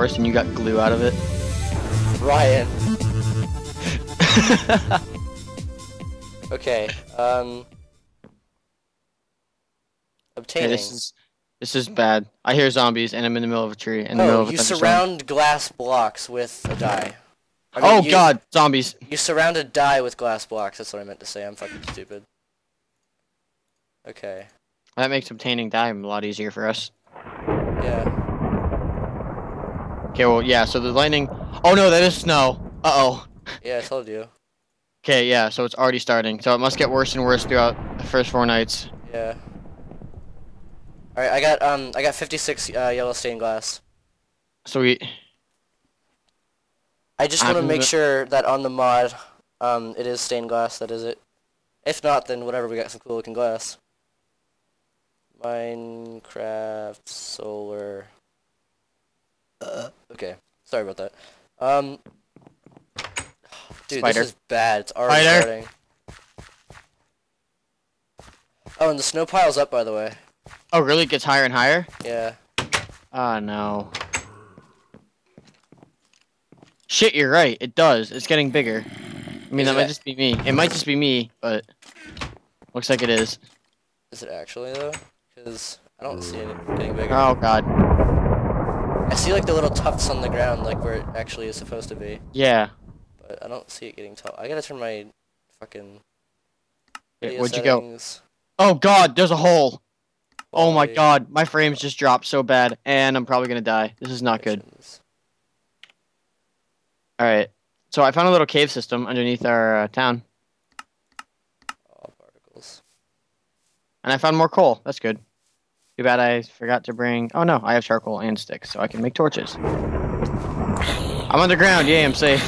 reinforced and you got glue out of it. Ryan. okay. Um. Obtaining. this is this is bad. I hear zombies and I'm in the middle of a tree. In the middle oh, of a you thunderstorm. surround glass blocks with a dye. I mean, Oh you- god, zombies. You surround a dye with glass blocks. That's what I meant to say. I'm fucking stupid. Okay. That makes obtaining dime a lot easier for us. Yeah. Okay, well yeah, so the lightning Oh no, that is snow. Uh oh. Yeah, I told you. Okay, yeah, so it's already starting. So it must get worse and worse throughout the first four nights. Yeah. All right, I got um, I got 56 uh, yellow stained glass. So we I just want to make sure that on the mod, um, it is stained glass. That is it. If not, then whatever. We got some cool looking glass. Minecraft solar. Uh, okay, sorry about that. Um, dude, Spider. this is bad. It's already Spider. starting. Oh, and the snow pile's up, by the way. Oh really? It gets higher and higher? Yeah. Oh no. Shit, you're right. It does. It's getting bigger. I mean, Is that might just be me. It might just be me, but looks like it is. Is it actually though? Because I don't see it getting bigger. Oh god. See like the little tufts on the ground, like where it actually is supposed to be, Yeah. but I don't see it getting tall. I gotta turn my fucking. Video Where'd you go? Oh god, there's a hole. Oh my god, my frames just dropped so bad, and I'm probably gonna die. This is not good. Alright. So I found a little cave system underneath our uh, town, All particles. and I found more coal. That's good. Too bad I forgot to bring. Oh no, I have charcoal and sticks, so I can make torches. I'm underground. Yay, I'm safe.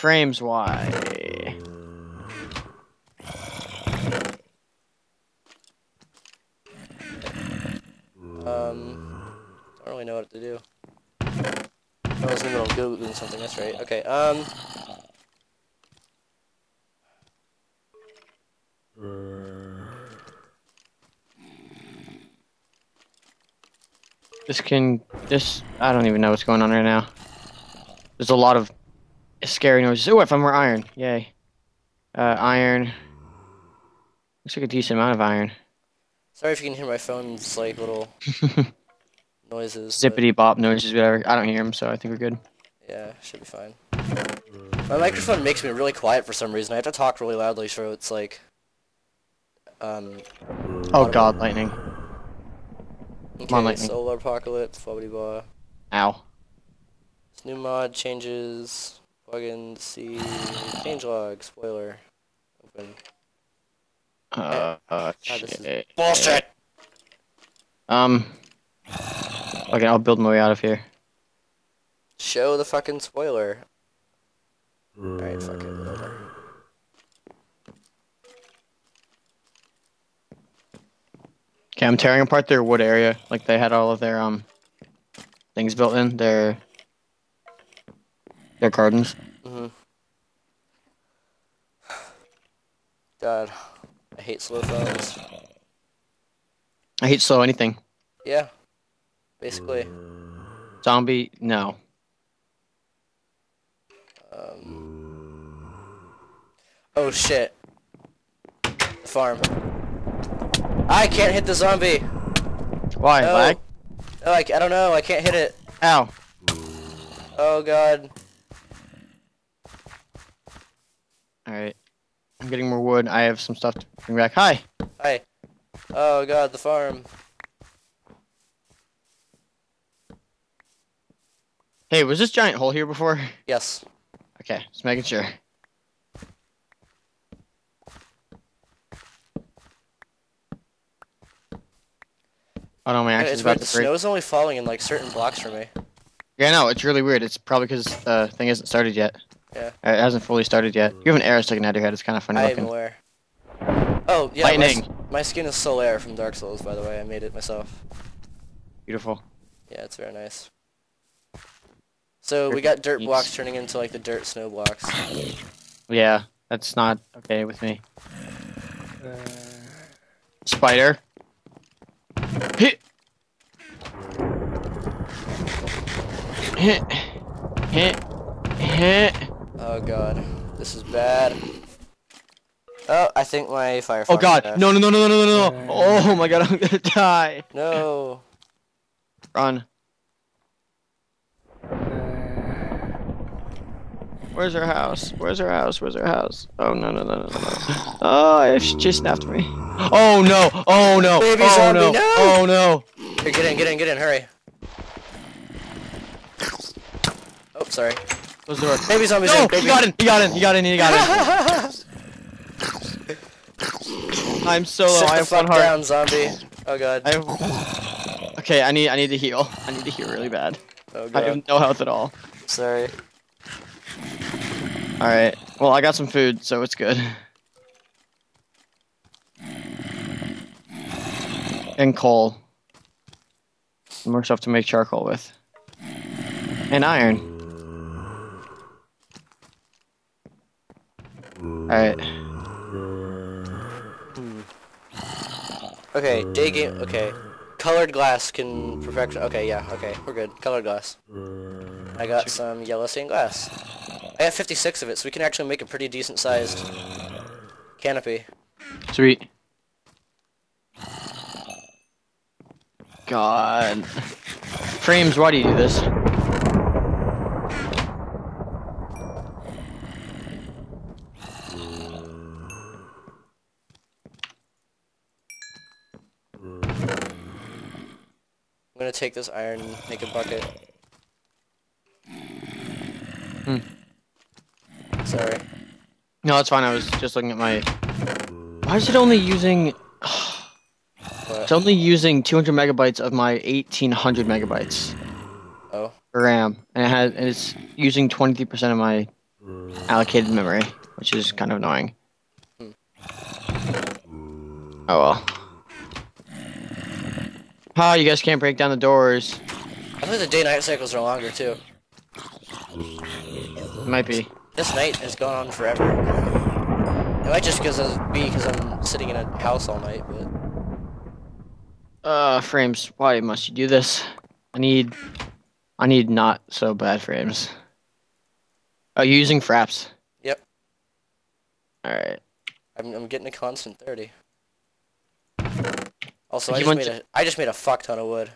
Frames why? Um, I don't really know what to do. I was in the middle of googling something. That's right. Okay. Um. This can. This. I don't even know what's going on right now. There's a lot of scary noises. Oh, I found more iron. Yay. Uh, iron. Looks like a decent amount of iron. Sorry if you can hear my phone's like little noises. Zippity bop noises, whatever. I don't hear them, so I think we're good. Yeah, should be fine. My microphone makes me really quiet for some reason. I have to talk really loudly so it's like, um, Oh god, lightning. Okay, on, lightning. solar apocalypse, blah blah blah. Ow. This new mod changes, plugin, see, changelog, spoiler, open. Uh, uh God, this is shit. Bullshit! Um. Okay, I'll build my way out of here. Show the fucking spoiler. Alright, fuck it, whatever. Okay, I'm tearing apart their wood area. Like they had all of their um things built in their their gardens. hmm God, I hate slow phones. I hate slow anything. Yeah, basically. Zombie, no. Um, oh shit. The farm. I can't hit the zombie. Why? No. Lag? No, I, I don't know. I can't hit it. Ow. Oh god. Alright. I'm getting more wood. I have some stuff to bring back. Hi. Hi. Oh god, the farm. Hey, was this giant hole here before? Yes. Okay, just making sure. Oh no, my Yeah, axe is it's about weird. The to break. snow's only falling in like certain blocks for me. Yeah, no, it's really weird. It's probably because the thing hasn't started yet. Yeah. Uh, It hasn't fully started yet. You have an arrow sticking out of your head. It's kind of funny I am looking. aware. Oh yeah. Lightning. my skin is Solaire from Dark Souls, by the way. I made it myself. Beautiful. Yeah, it's very nice. So we got dirt beats. blocks turning into like the dirt snow blocks. Yeah, that's not okay with me. Spider. Hit. Hit. Hit. Hit. Oh god, this is bad. Oh, I think my fire. Oh god. crashed. No, no, no, no, no, no, no, no. Oh my god, I'm gonna die. No. Run. Where's her house? Where's her house? Where's her house? Oh no no no no no! no. Oh, she's chasing after me. Oh no! Oh no! Baby oh zombie, no! no! Oh no! Here, get in, get in, get in, hurry. Oh, sorry. Close the door. Baby zombies No! in, baby. He got in! He got in! He got in! He got in! I'm so low. Sit I have one heart. down, zombie. Oh god. I have. Okay, I need I need to heal. I need to heal really bad. Oh god. I have no health at all. Sorry. All right. Well, I got some food, so it's good. And coal. More stuff to make charcoal with. And iron. Alright. Okay, day game. Okay, colored glass can perfection. Okay, yeah. Okay, we're good. Colored glass. I got some yellow stained glass. I have 56 of it, so we can actually make a pretty decent sized canopy. Sweet. God. Frames, why do you do this? Gonna take this iron and make a bucket. Hmm. Sorry. No, that's fine. I was just looking at my. Why is it only using? It's only using 200 megabytes of my 1800 megabytes oh. RAM, and it has and it's using 23% of my allocated memory, which is kind of annoying. Hmm. Oh well. Ah, you guys can't break down the doors. I think the day-night cycles are longer too. Might be. This night has gone on forever. It might just because be because I'm sitting in a house all night, but Uh, frames. Why must you do this? I need. I need not so bad frames. Are you using fraps? Yep. All right. I'm I'm getting a constant 30. Also, You I just made a I just made a fuck ton of wood.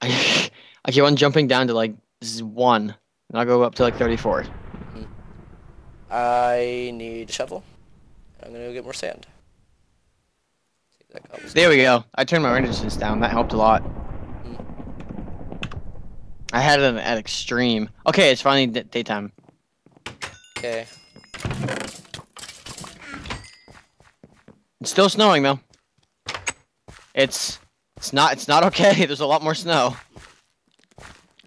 I, I keep on jumping down to like one, and I'll go up to like 34. Mm-hmm. I need a shovel. I'm gonna go get more sand. Take that cobblestone. There we go. I turned my render down. That helped a lot. Mm-hmm. I had it at extreme. Okay, it's finally d- daytime. Okay. It's still snowing though. It's it's not it's not okay. There's a lot more snow.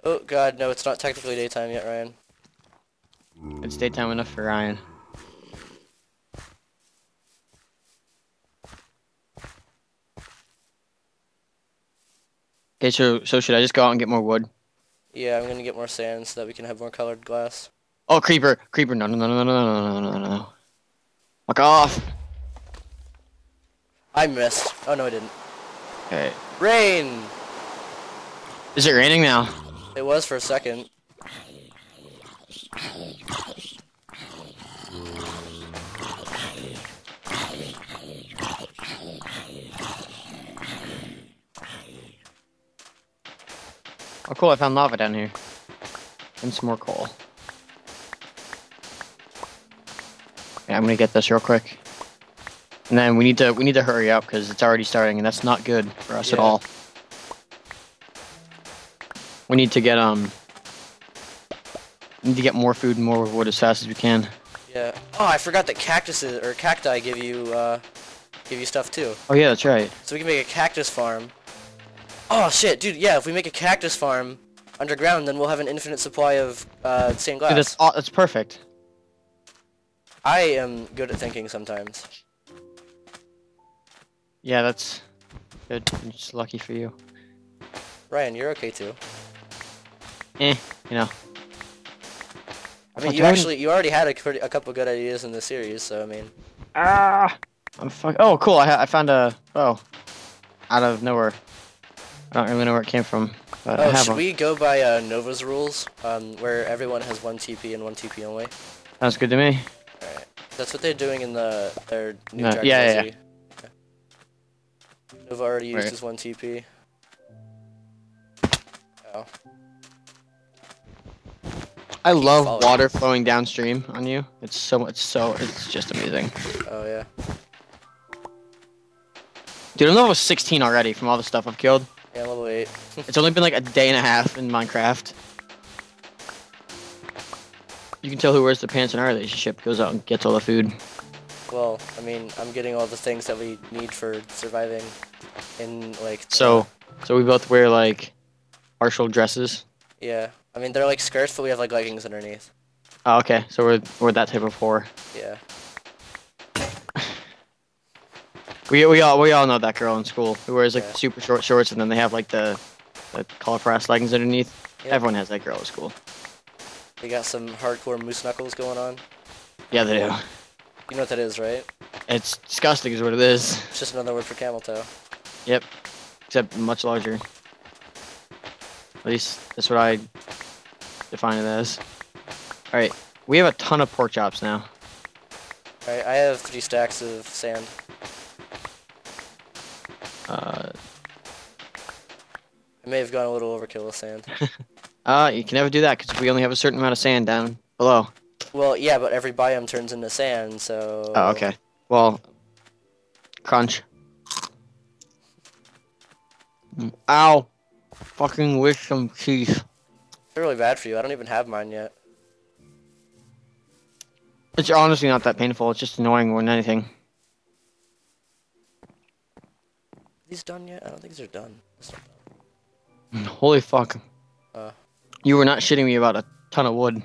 Oh god, no, it's not technically daytime yet, Ryan. It's daytime enough for Ryan. Okay, so so should I just go out and get more wood? Yeah, I'm gonna get more sand so that we can have more colored glass. Oh, creeper, creeper! No, no, no, no, no, no, no, no, no, no! Fuck off! I missed. Oh no, I didn't. Okay, Rain. is it raining now? It was for a second. Oh, cool! I found lava down here, and some more coal. Yeah, I'm gonna get this real quick. And then we need to we need to hurry up because it's already starting, and that's not good for us at all. We need to get um. Need to get more food and more wood as fast as we can. Yeah. Oh, I forgot that cactuses or cacti give you uh give you stuff too. Oh yeah, that's right. So we can make a cactus farm. Oh shit, dude, yeah, if we make a cactus farm underground, then we'll have an infinite supply of uh, stained glass. Dude, that's that's perfect. I am good at thinking sometimes. Yeah, that's good. I'm just lucky for you. Ryan, you're okay too. Eh, you know. I mean, you actually, you already had a, pretty, a couple good ideas in this series, so I mean, Ah. I'm fuck. Oh, cool. I ha- I found a oh, out of nowhere. I don't really know where it came from, but Oh, should one. we go by uh, Nova's rules, um, where everyone has one TP and one TP only? Sounds good to me. Alright. That's what they're doing in the their new No, Dragon yeah, Ball yeah, Okay. Nova already used Right. his one TP. Oh. I love water flowing downstream on you. It's so much so. It's just amazing. Oh yeah. Dude, I'm level 16 already from all the stuff I've killed. Yeah, level eight. It's only been like a day and a half in Minecraft. You can tell who wears the pants in our relationship. Goes out and gets all the food. well, I mean, I'm getting all the things that we need for surviving in like. So, so we both wear like partial dresses. Yeah. I mean, they're like skirts, but we have like leggings underneath. Oh, okay. So we're we're that type of whore. Yeah. We we all we all know that girl in school who wears like Yeah. super short shorts and then they have like the the colorful ass leggings underneath. Yep. Everyone has that girl at school. They got some hardcore moose knuckles going on. Yeah, they do. You know what that is, right? It's disgusting, is what it is. It's just another word for camel toe. Yep. Except much larger. At least that's what I define it as. Alright, we have a ton of pork chops now. Alright, I have three stacks of sand. Uh, I may have gone a little overkill with sand. uh, you can never do that because we only have a certain amount of sand down below. well, yeah, but every biome turns into sand, so. Oh, okay. Well, crunch. Ow! Fucking wish some cheese. It's really bad for you. I don't even have mine yet. It's honestly not that painful. It's just annoying more than anything. Are these done yet? I don't think these are done. Done. Holy fuck. Uh. You were not shitting me about a ton of wood.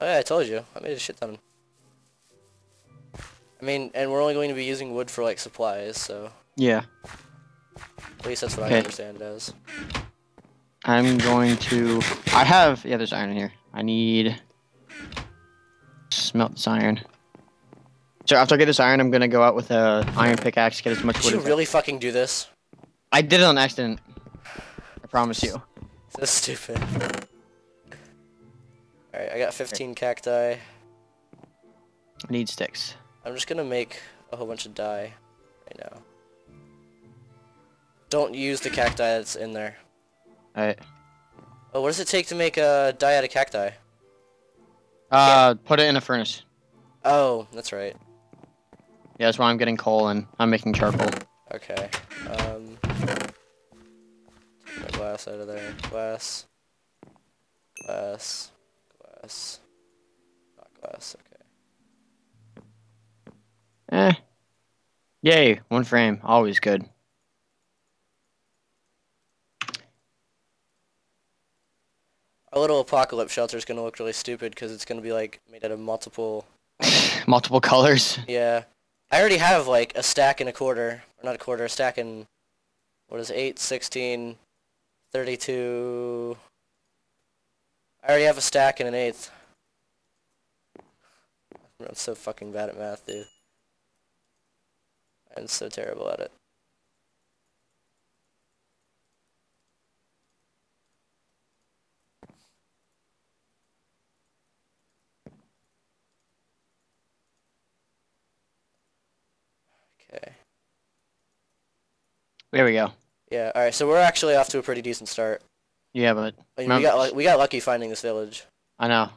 Oh yeah, I told you. I made a shit ton. I mean, and we're only going to be using wood for like supplies, so Yeah. At least that's what I Okay. understand it as. I'm going to. I have. Yeah, there's iron in here. I need. Smelt this iron. So after I get this iron, I'm gonna go out with a iron pickaxe, get as much Did wood you as really fucking do this? I did it on accident. I promise you. So stupid. Alright, I got 15 cacti. I need sticks. I'm just gonna make a whole bunch of dye right now. Don't use the cacti that's in there. Alright. Oh, what does it take to make a dye out of cacti? Uh, put it in a furnace. Oh, that's right. Yeah, that's why I'm getting coal and I'm making charcoal. Okay. Um, take my glass out of there. Glass. Glass. Glass. Not glass. Okay. Eh. Yay, one frame. Always good. Our little apocalypse shelter is gonna look really stupid because it's gonna be like made out of multiple. Multiple colors. Yeah. I already have like a stack and a quarter, or not a quarter, a stack and what is it, 8, 16, 32. I already have a stack and an eighth. I'm so fucking bad at math, dude. I'm so terrible at it. Okay. There we go. Yeah. All right. So we're actually off to a pretty decent start. Yeah, but I mean, we got we got lucky finding this village. I know.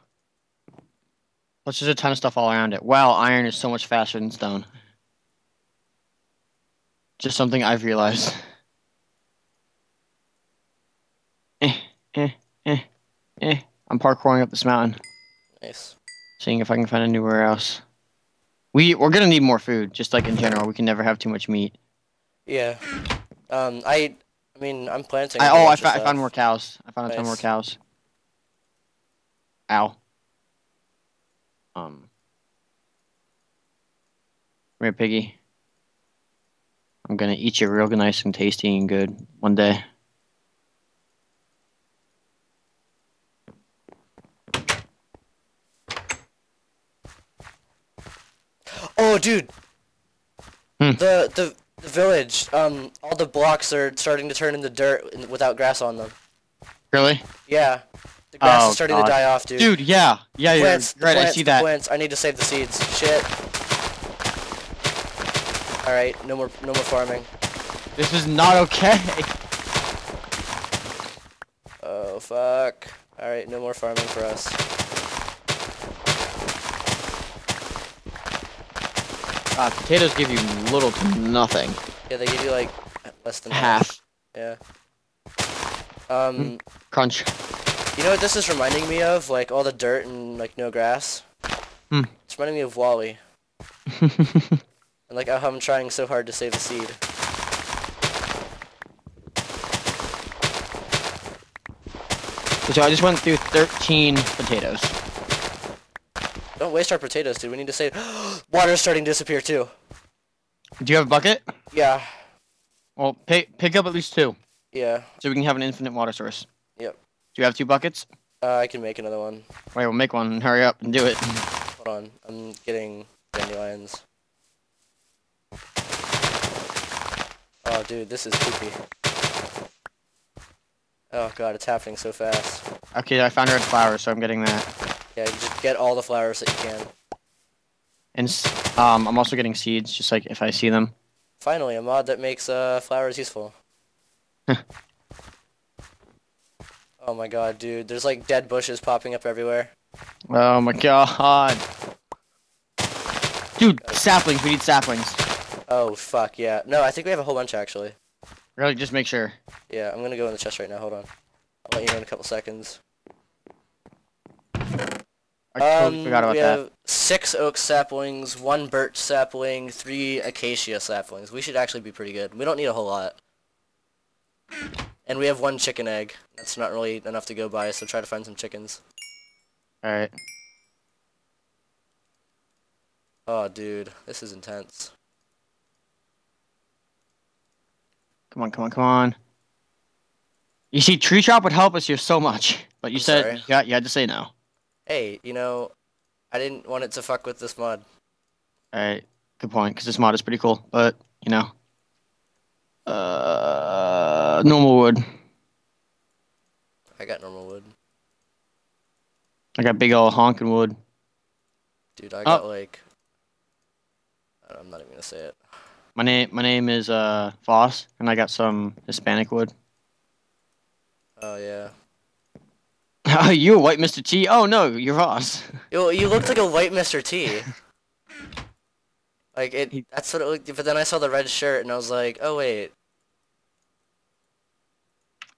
Plus, there's a ton of stuff all around it. Wow, iron is so much faster than stone. Just something I've realized. Eh, eh, eh, eh. I'm parkouring up this mountain, Nice. seeing if I can find anywhere else. We we're gonna need more food, just like in general. We can never have too much meat. Yeah. Um. I. I mean, I'm planting. I, oh, I, fa- I found more cows. I found a ton more cows. Ow. Um. Come here, piggy. I'm gonna eat you real nice and tasty and good one day. Oh, dude. Hmm. The the the village. Um, all the blocks are starting to turn into dirt without grass on them. Really? Yeah. The grass Oh, is starting God. to die off, dude. Dude, yeah. Yeah, you're plants, right. I see that. Plants. I need to save the seeds. Shit. All right, no more, no more farming. This is not okay. Oh fuck. All right, no more farming for us. Uh, potatoes give you little to nothing. Yeah, they give you like less than Half. Yeah. Um, Crunch. you know what this is reminding me of? Like all the dirt and like no grass. Hmm. It's reminding me of WALL-E. And like how I'm trying so hard to save the seed. so I just went through 13 potatoes. Don't waste our potatoes, dude. We need to save. Water's starting to disappear too. Do you have a bucket? Yeah. Well, pick, pick up at least two, Yeah. so we can have an infinite water source. Yep. Do you have two buckets? Uh, I can make another one. Wait, we'll make one and hurry up and do it. Hold on. I'm getting dandelions. Oh, dude, this is poopy. Oh god, it's happening so fast. Okay, I found red flowers, so I'm getting that. Yeah, just get all the flowers that you can. And um, I'm also getting seeds, just like if I see them. Finally, a mod that makes uh, flowers useful. oh my god, dude. There's like dead bushes popping up everywhere. Oh my god. Dude, saplings. We need saplings. Oh, fuck, yeah. No, I think we have a whole bunch, actually. Really, just make sure. Yeah, I'm gonna go in the chest right now. Hold on. I'll let you know in a couple seconds. I totally Um, forgot about we that. have six oak saplings, one birch sapling, three acacia saplings. We should actually be pretty good. We don't need a whole lot. And we have one chicken egg. That's not really enough to go by, so try to find some chickens. Alright. Oh, dude, this is intense. Come on, come on, come on. You see, tree chop would help us here so much, but you I'm said sorry. you, got, you had to say no. Hey, you know, I didn't want it to fuck with this mod. Alright, good point, because this mod is pretty cool, but, you know. Uh, normal wood. I got normal wood. I got big ol' honking wood. Dude, I Oh. got like... I'm not even gonna say it. My name, my name is uh Voss, and I got some Hispanic wood. Oh, yeah. Oh, you a white Mr. T? Oh no, you're Ross. Yo, you looked like a white Mr. T. Like it that's what it looked but then I saw the red shirt and I was like, "Oh wait,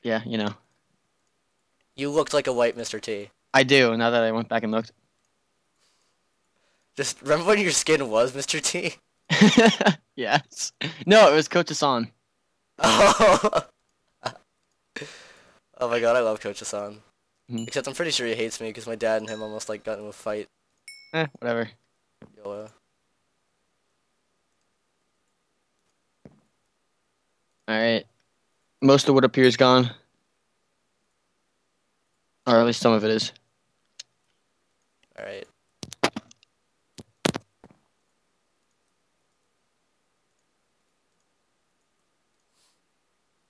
yeah, you know. you looked like a white Mr. T. I do. Now that I went back and looked. Just remember when your skin was Mr. T? yes. No, it was Coach Hassan. Oh. oh my god, I love Coach Hassan. Mhm. Except I'm pretty sure he hates me because my dad and him almost like got into a fight. Eh, whatever. YOLO. All right. Most of what wood up here is gone, or at least some of it is. Alright.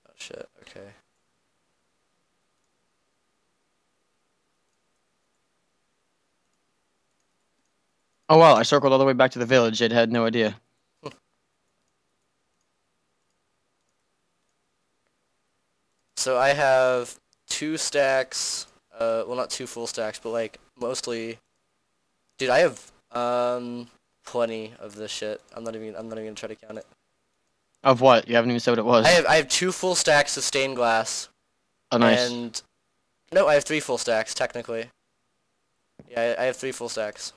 Oh shit, okay. Oh well, I circled all the way back to the village. It had no idea. So I have two stacks, uh, well not two full stacks, but like mostly, dude, I have, um, plenty of this shit. I'm not even, I'm not even gonna try to count it. Of what? You haven't even said what it was. I have, I have two full stacks of stained glass, oh, nice. and, no, I have three full stacks, technically. Yeah, I, I have three full stacks.